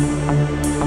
Música